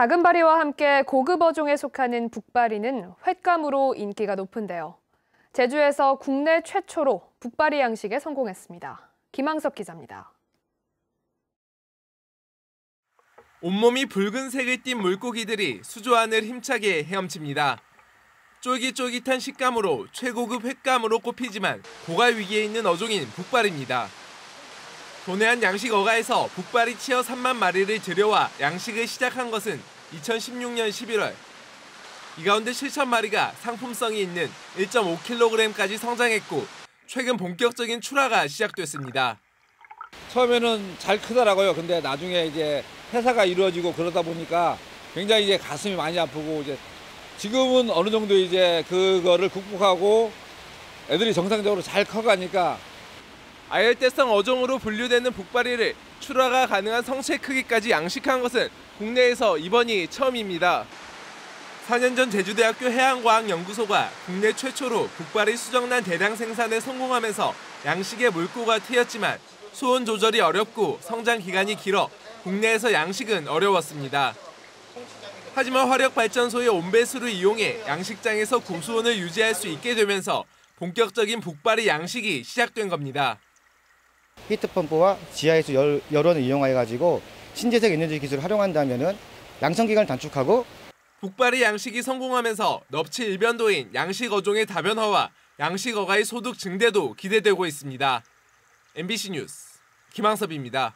다금바리와 함께 고급 어종에 속하는 북바리는 횟감으로 인기가 높은데요. 제주에서 국내 최초로 북바리 양식에 성공했습니다. 김항섭 기자입니다. 온몸이 붉은색을 띤 물고기들이 수조 안을 힘차게 헤엄칩니다. 쫄깃쫄깃한 식감으로 최고급 횟감으로 꼽히지만 고갈 위기에 있는 어종인 북발입니다. 도내한 양식 어가에서 북발이 치어 3만 마리를 들여와 양식을 시작한 것은 2016년 11월. 이 가운데 7천 마리가 상품성이 있는 1.5kg까지 성장했고 최근 본격적인 출하가 시작됐습니다. 처음에는 잘 크더라고요. 근데 나중에 이제 회사가 이루어지고 그러다 보니까 굉장히 이제 가슴이 많이 아프고 이제 지금은 어느 정도 이제 그거를 극복하고 애들이 정상적으로 잘 커가니까 아열대성 어종으로 분류되는 북바리를 출하가 가능한 성체 크기까지 양식한 것은 국내에서 이번이 처음입니다. 4년 전 제주대학교 해양과학연구소가 국내 최초로 북바리 수정란 대량 생산에 성공하면서 양식의 물고가 트였지만 수온 조절이 어렵고 성장 기간이 길어 국내에서 양식은 어려웠습니다. 하지만 화력발전소의 온배수를 이용해 양식장에서 고수온을 유지할 수 있게 되면서 본격적인 북바리 양식이 시작된 겁니다. 히트펌프와 지하에서 열, 열원을 이용해 가지고 신재생 에너지 기술을 활용한다면은 양성 기간을 단축하고 북발이 양식이 성공하면서 넙치 일변도인 양식 어종의 다변화와 양식 어가의 소득 증대도 기대되고 있습니다. MBC 뉴스 김항섭입니다.